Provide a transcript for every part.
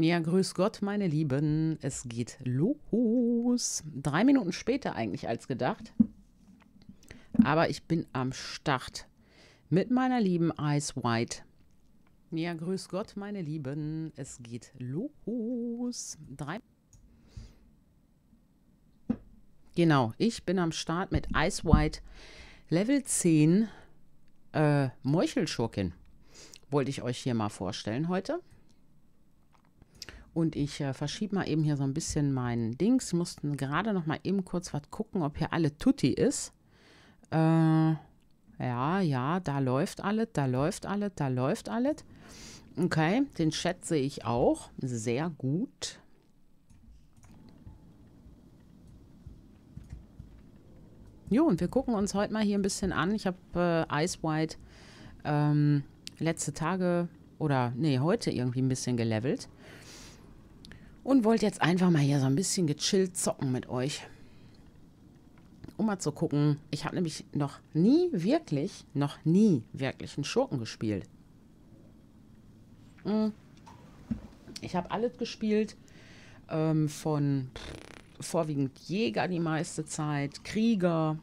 Ja, grüß Gott, meine Lieben. Es geht los. Drei Minuten später eigentlich als gedacht. Aber ich bin am Start mit meiner lieben Ice White. Ja, grüß Gott, meine Lieben. Es geht los. Drei. Genau, ich bin am Start mit Ice White Level 10 äh, Meuchelschurkin. Wollte ich euch hier mal vorstellen heute. Und ich äh, verschiebe mal eben hier so ein bisschen meinen Dings. Ich musste gerade noch mal eben kurz was gucken, ob hier alle Tutti ist. Äh, ja, ja, da läuft alles, da läuft alles, da läuft alles. Okay, den Chat sehe ich auch. Sehr gut. Jo, und wir gucken uns heute mal hier ein bisschen an. Ich habe äh, Ice White ähm, letzte Tage oder nee, heute irgendwie ein bisschen gelevelt. Und wollte jetzt einfach mal hier so ein bisschen gechillt zocken mit euch. Um mal zu gucken. Ich habe nämlich noch nie wirklich, noch nie wirklich einen Schurken gespielt. Hm. Ich habe alles gespielt. Ähm, von vorwiegend Jäger die meiste Zeit, Krieger,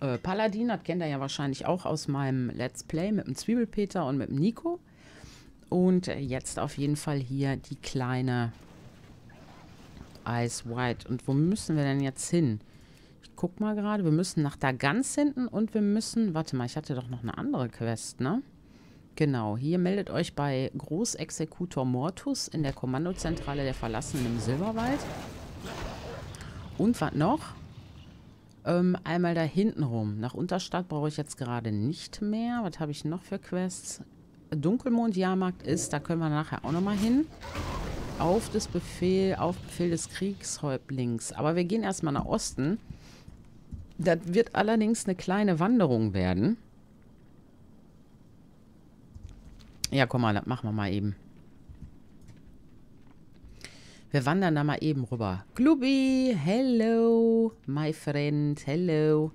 äh, Paladin, das kennt ihr ja wahrscheinlich auch aus meinem Let's Play mit dem Zwiebelpeter und mit dem Nico. Und jetzt auf jeden Fall hier die kleine Ice White. Und wo müssen wir denn jetzt hin? Ich guck mal gerade. Wir müssen nach da ganz hinten und wir müssen... Warte mal, ich hatte doch noch eine andere Quest, ne? Genau, hier meldet euch bei Großexekutor Mortus in der Kommandozentrale der Verlassenen im Silberwald. Und was noch? Ähm, einmal da hinten rum. Nach Unterstadt brauche ich jetzt gerade nicht mehr. Was habe ich noch für Quests? Dunkelmond-Jahrmarkt ist, da können wir nachher auch nochmal hin auf das Befehl, auf Befehl des Kriegshäuptlings. Aber wir gehen erstmal nach Osten. Das wird allerdings eine kleine Wanderung werden. Ja, komm mal, das machen wir mal eben. Wir wandern da mal eben rüber. Glubi, hello, my friend, hello.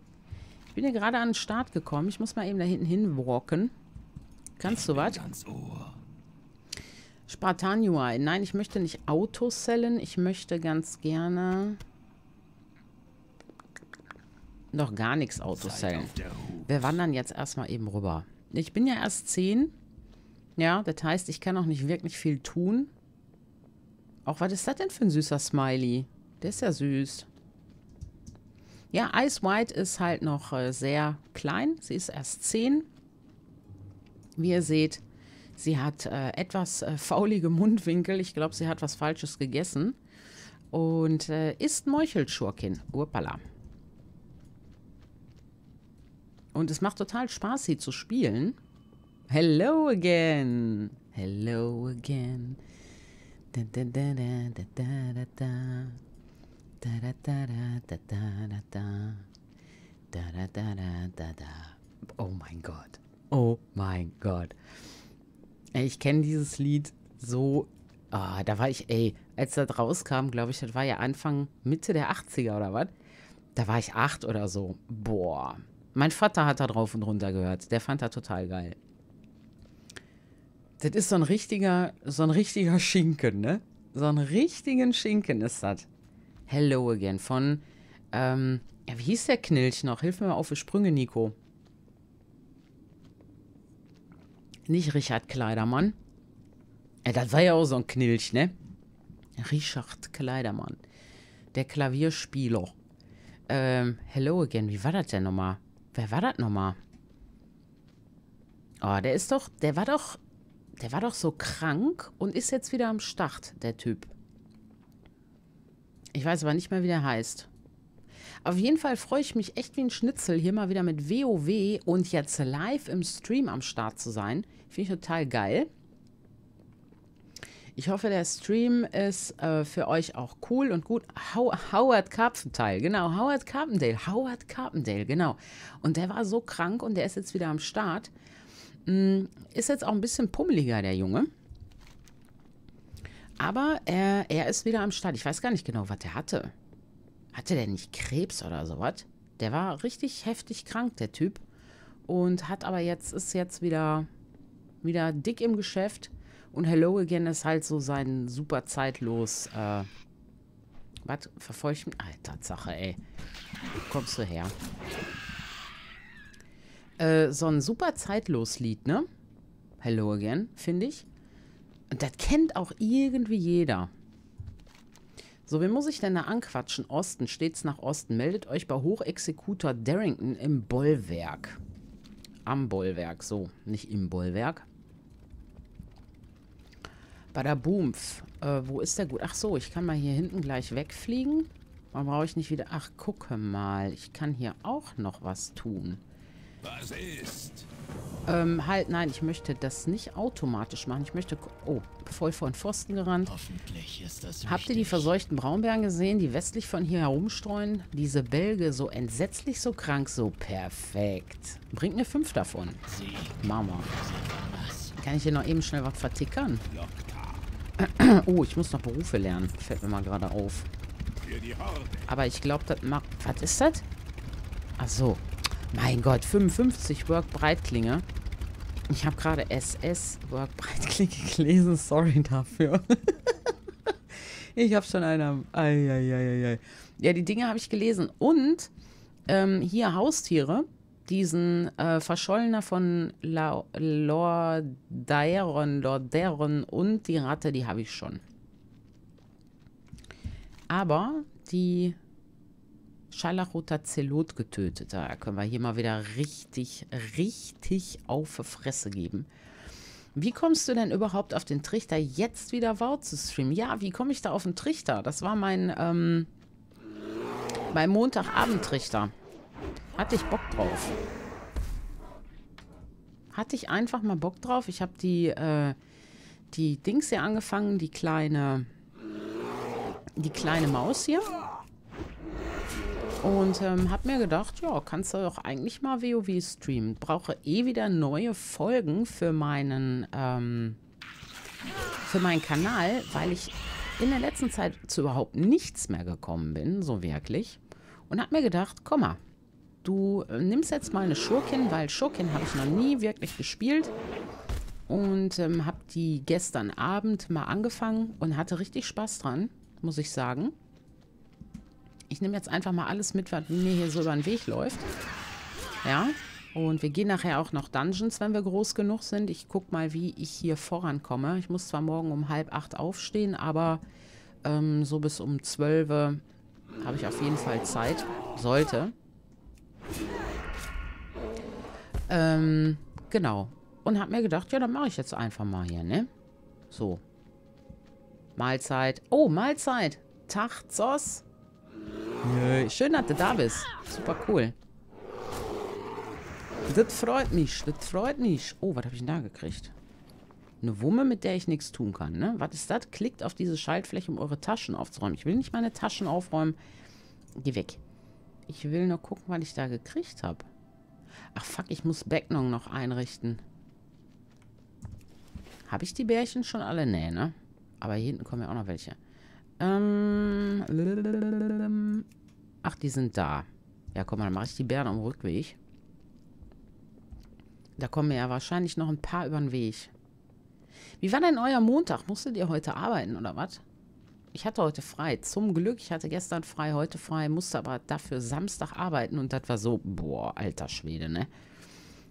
Ich bin ja gerade an den Start gekommen. Ich muss mal eben da hinten hinwalken. Kannst du was? Ganz Ohr. Spartan UI. Nein, ich möchte nicht Autosellen. Ich möchte ganz gerne noch gar nichts Autosellen. Wir wandern jetzt erstmal eben rüber. Ich bin ja erst 10. Ja, das heißt, ich kann auch nicht wirklich viel tun. Auch was ist das denn für ein süßer Smiley? Der ist ja süß. Ja, Ice White ist halt noch äh, sehr klein. Sie ist erst 10. Wie ihr seht, Sie hat äh, etwas äh, faulige Mundwinkel. Ich glaube, sie hat was Falsches gegessen. Und äh, ist Meuchelschurkin. Urpala. Und es macht total Spaß, sie zu spielen. Hello again. Hello again. Da, da, da, da, da, da, da. Da, Oh mein Gott. Oh mein Gott. Ich kenne dieses Lied so. Ah, da war ich, ey, als das rauskam, glaube ich, das war ja Anfang, Mitte der 80er oder was? Da war ich acht oder so. Boah. Mein Vater hat da drauf und runter gehört. Der fand das total geil. Das ist so ein richtiger, so ein richtiger Schinken, ne? So einen richtigen Schinken ist das. Hello again von, ähm, ja, wie hieß der Knilch noch? Hilf mir mal auf die Sprünge, Nico. Nicht Richard Kleidermann. Ja, das war ja auch so ein Knilch, ne? Richard Kleidermann. Der Klavierspieler. Ähm, hello again. Wie war das denn nochmal? Wer war das nochmal? Oh, der ist doch, der war doch, der war doch so krank und ist jetzt wieder am Start, der Typ. Ich weiß aber nicht mehr, wie der heißt. Auf jeden Fall freue ich mich echt wie ein Schnitzel, hier mal wieder mit WoW und jetzt live im Stream am Start zu sein. Finde ich total geil. Ich hoffe, der Stream ist äh, für euch auch cool und gut. How Howard Carpendale, genau. Howard Carpendale, Howard Carpendale, genau. Und der war so krank und der ist jetzt wieder am Start. Mm, ist jetzt auch ein bisschen pummeliger, der Junge. Aber er, er ist wieder am Start. Ich weiß gar nicht genau, was er hatte. Hatte der nicht Krebs oder sowas? Der war richtig heftig krank, der Typ. Und hat aber jetzt, ist jetzt wieder, wieder dick im Geschäft Und Hello Again ist halt so sein super zeitlos, äh, was, verfolgt mich? Ah, Tatsache, ey. Wo kommst du her? Äh, so ein super zeitlos Lied, ne? Hello Again, finde ich. Und das kennt auch irgendwie jeder. So, wen muss ich denn da anquatschen? Osten, stets nach Osten. Meldet euch bei Hochexekutor Darrington im Bollwerk. Am Bollwerk, so, nicht im Bollwerk. Bei der Boomf. Äh, wo ist der gut? Ach so, ich kann mal hier hinten gleich wegfliegen. Dann brauche ich nicht wieder... Ach, gucke mal. Ich kann hier auch noch was tun. Was ist? Ähm, halt, nein, ich möchte das nicht automatisch machen. Ich möchte... Oh, voll vor den Pfosten gerannt. Hoffentlich ist das Habt ihr die verseuchten Braunbären gesehen, die westlich von hier herumstreuen? Diese Bälge, so entsetzlich, so krank, so perfekt. Bringt mir fünf davon. Mama. Kann ich hier noch eben schnell was vertickern? Oh, ich muss noch Berufe lernen. Fällt mir mal gerade auf. Aber ich glaube, das macht... Was ist das? Ach so. Mein Gott, 55 Work Breitklinge. Ich habe gerade SS Work Breitklinge gelesen. Sorry dafür. ich habe schon einer... Eieieiei. Ja, die Dinge habe ich gelesen. Und ähm, hier Haustiere. Diesen äh, Verschollener von La Lordaeron, Lordaeron und die Ratte, die habe ich schon. Aber die Scharlachroter Zelot getötet. Da können wir hier mal wieder richtig, richtig auf Fresse geben. Wie kommst du denn überhaupt auf den Trichter, jetzt wieder Wow zu streamen? Ja, wie komme ich da auf den Trichter? Das war mein, ähm, mein Montagabend-Trichter. Hatte ich Bock drauf. Hatte ich einfach mal Bock drauf. Ich habe die, äh, die Dings hier angefangen, die kleine, die kleine Maus hier. Und ähm, habe mir gedacht, ja, kannst du doch eigentlich mal WoW streamen. Brauche eh wieder neue Folgen für meinen, ähm, für meinen Kanal, weil ich in der letzten Zeit zu überhaupt nichts mehr gekommen bin, so wirklich. Und habe mir gedacht, komm mal, du äh, nimmst jetzt mal eine Schurkin, weil Schurkin habe ich noch nie wirklich gespielt. Und ähm, habe die gestern Abend mal angefangen und hatte richtig Spaß dran, muss ich sagen. Ich nehme jetzt einfach mal alles mit, was mir hier so über den Weg läuft. Ja. Und wir gehen nachher auch noch Dungeons, wenn wir groß genug sind. Ich gucke mal, wie ich hier vorankomme. Ich muss zwar morgen um halb acht aufstehen, aber ähm, so bis um zwölf habe ich auf jeden Fall Zeit. Sollte. Ähm, genau. Und habe mir gedacht, ja, dann mache ich jetzt einfach mal hier, ne? So. Mahlzeit. Oh, Mahlzeit. Tag, Zos. Nö, schön, dass du da bist. Super cool. Das freut mich, das freut mich. Oh, was habe ich denn da gekriegt? Eine Wumme, mit der ich nichts tun kann, ne? Was ist das? Klickt auf diese Schaltfläche, um eure Taschen aufzuräumen. Ich will nicht meine Taschen aufräumen. Geh weg. Ich will nur gucken, was ich da gekriegt habe. Ach, fuck, ich muss Becknung noch einrichten. Habe ich die Bärchen schon alle? Nee, ne? Aber hier hinten kommen ja auch noch welche. Ähm, ach, die sind da. Ja, komm mal, dann mache ich die Bären am Rückweg. Da kommen mir ja wahrscheinlich noch ein paar über den Weg. Wie war denn euer Montag? Musstet ihr heute arbeiten oder was? Ich hatte heute frei. Zum Glück, ich hatte gestern frei, heute frei, musste aber dafür Samstag arbeiten und das war so, boah, alter Schwede, ne?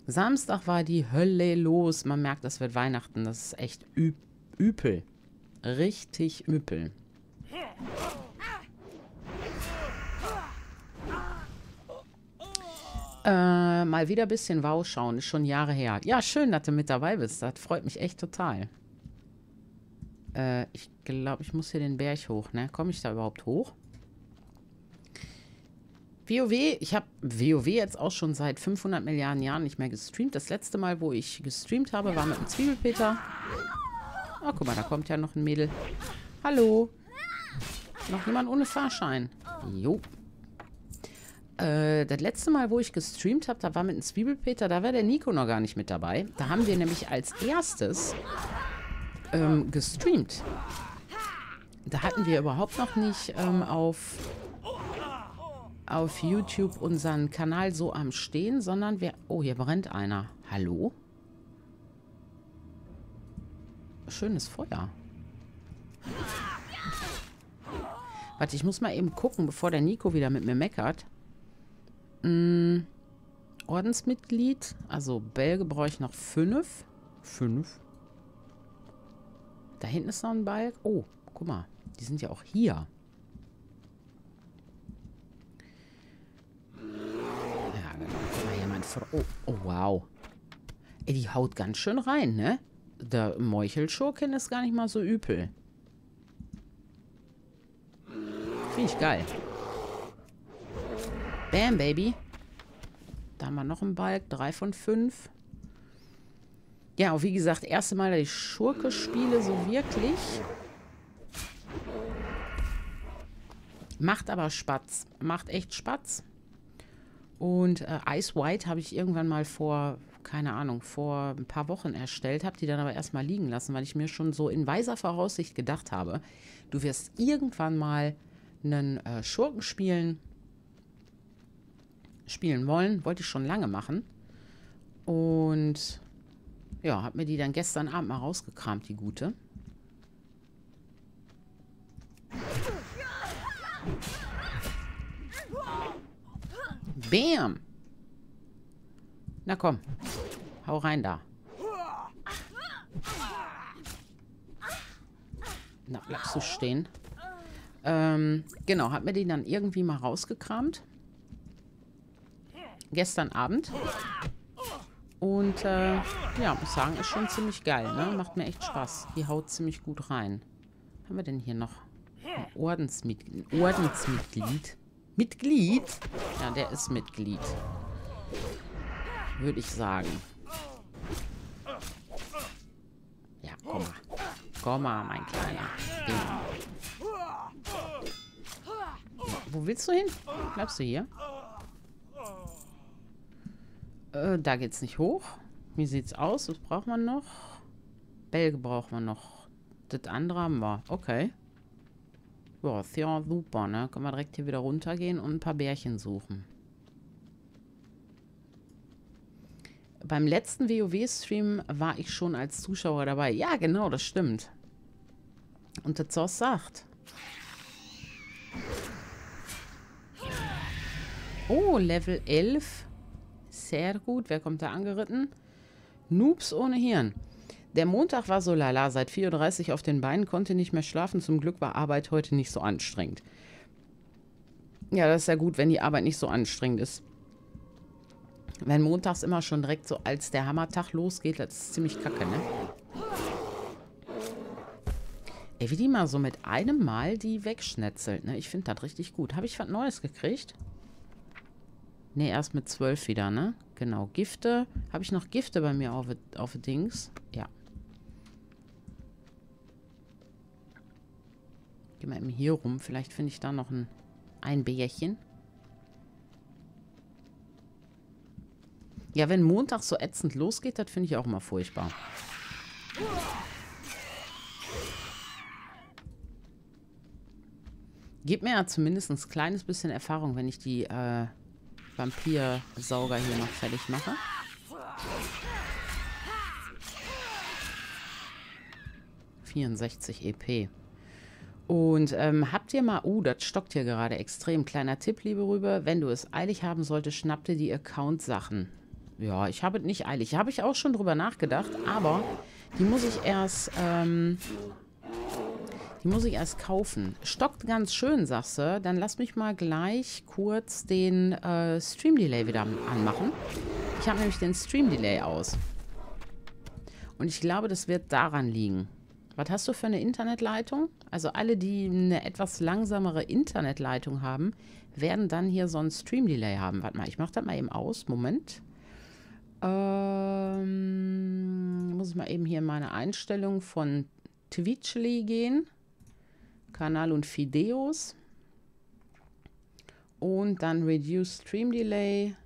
Samstag war die Hölle los. Man merkt, das wird Weihnachten. Das ist echt üb üpel. Richtig üpel. Äh, mal wieder ein bisschen Wow schauen. Ist schon Jahre her. Ja, schön, dass du mit dabei bist. Das freut mich echt total. Äh, ich glaube, ich muss hier den Berg hoch, ne? Komme ich da überhaupt hoch? WoW, ich habe WoW jetzt auch schon seit 500 Milliarden Jahren nicht mehr gestreamt. Das letzte Mal, wo ich gestreamt habe, war mit dem Zwiebelpeter. Oh, guck mal, da kommt ja noch ein Mädel. Hallo. Noch jemand ohne Fahrschein? Jo. Äh, das letzte Mal, wo ich gestreamt habe, da war mit dem Zwiebelpeter, da war der Nico noch gar nicht mit dabei. Da haben wir nämlich als erstes ähm, gestreamt. Da hatten wir überhaupt noch nicht ähm, auf, auf YouTube unseren Kanal so am Stehen, sondern wir... Oh, hier brennt einer. Hallo? schönes Feuer. Warte, ich muss mal eben gucken, bevor der Nico wieder mit mir meckert. Hm, Ordensmitglied. Also Belge brauche ich noch fünf. Fünf. Da hinten ist noch ein Balk. Oh, guck mal. Die sind ja auch hier. Ja, genau. Guck mal, jemand vor... Oh, oh, wow. Ey, die haut ganz schön rein, ne? Der Meuchelschurkin ist gar nicht mal so übel. Finde ich geil. Bam, Baby. Da haben wir noch einen Balk. Drei von fünf. Ja, und wie gesagt, erste Mal, dass ich Schurke spiele, so wirklich. Macht aber Spatz. Macht echt Spatz. Und äh, Ice White habe ich irgendwann mal vor, keine Ahnung, vor ein paar Wochen erstellt, habe die dann aber erstmal liegen lassen, weil ich mir schon so in weiser Voraussicht gedacht habe, du wirst irgendwann mal einen äh, Schurken spielen, spielen wollen. Wollte ich schon lange machen. Und ja, habe mir die dann gestern Abend mal rausgekramt, die gute. Bam! Na komm, hau rein da. Na, bleibst du stehen? Ähm, genau, hat mir die dann irgendwie mal rausgekramt. Gestern Abend. Und äh, ja, muss sagen, ist schon ziemlich geil, ne? Macht mir echt Spaß. Die haut ziemlich gut rein. Was haben wir denn hier noch? Ein Ordensmitglied. Ordensmitglied. Mitglied? Ja, der ist Mitglied. Würde ich sagen. Ja, komm mal. Komm mal, mein Kleiner. Genau. Wo willst du hin? Bleibst du hier? Äh, da geht's nicht hoch. Wie sieht's aus? Was braucht man noch? Bälge braucht man noch. Das andere haben wir. Okay. Ja, super, ne? Können wir direkt hier wieder runtergehen und ein paar Bärchen suchen. Beim letzten WoW-Stream war ich schon als Zuschauer dabei. Ja, genau, das stimmt. Und der Zoss sagt. Oh, Level 11. Sehr gut. Wer kommt da angeritten? Noobs ohne Hirn. Der Montag war so lala, seit 34 auf den Beinen, konnte nicht mehr schlafen. Zum Glück war Arbeit heute nicht so anstrengend. Ja, das ist ja gut, wenn die Arbeit nicht so anstrengend ist. Wenn montags immer schon direkt so als der Hammertag losgeht, das ist ziemlich kacke, ne? Ey, wie die mal so mit einem Mal die wegschnetzelt, ne? Ich finde das richtig gut. Habe ich was Neues gekriegt? Ne, erst mit zwölf wieder, ne? Genau, Gifte. Habe ich noch Gifte bei mir auf, auf Dings? Ja. Geh mal eben hier rum. Vielleicht finde ich da noch ein, ein Bärchen. Ja, wenn Montag so ätzend losgeht, das finde ich auch immer furchtbar. Gib mir ja zumindest ein kleines bisschen Erfahrung, wenn ich die äh, Vampirsauger hier noch fertig mache. ...64 EP. Und ähm, habt ihr mal... Uh, das stockt hier gerade extrem. Kleiner Tipp, liebe Rübe. Wenn du es eilig haben solltest, schnapp dir die Account-Sachen. Ja, ich habe es nicht eilig. Habe ich auch schon drüber nachgedacht, aber die muss ich erst... Ähm, die muss ich erst kaufen. Stockt ganz schön, sagst du. Dann lass mich mal gleich kurz den äh, Stream Delay wieder anmachen. Ich habe nämlich den Stream Delay aus. Und ich glaube, das wird daran liegen. Was hast du für eine Internetleitung? Also alle, die eine etwas langsamere Internetleitung haben, werden dann hier so ein Stream Delay haben. Warte mal, ich mache das mal eben aus. Moment. Ähm, muss ich mal eben hier in meine Einstellung von Twitchly gehen. Kanal und Videos. Und dann Reduce Stream Delay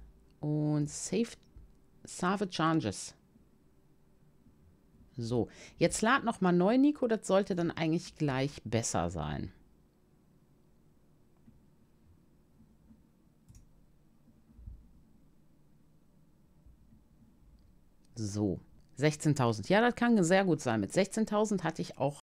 und Save, Save Charges. So, jetzt lad noch mal neu, Nico. Das sollte dann eigentlich gleich besser sein. So, 16.000. Ja, das kann sehr gut sein. Mit 16.000 hatte ich auch